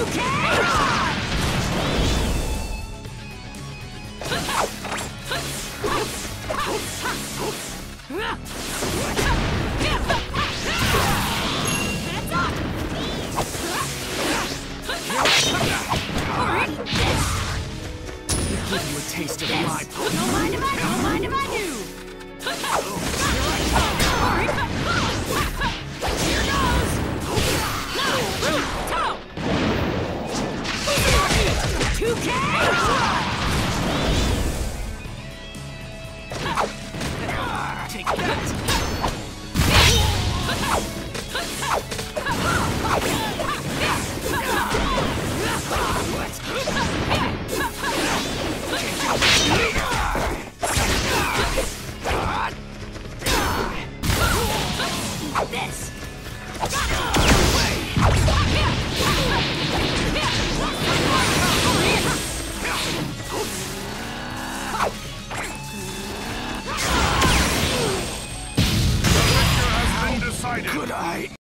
Give you a taste of my Don't mind if I don't mind if I This. Could I?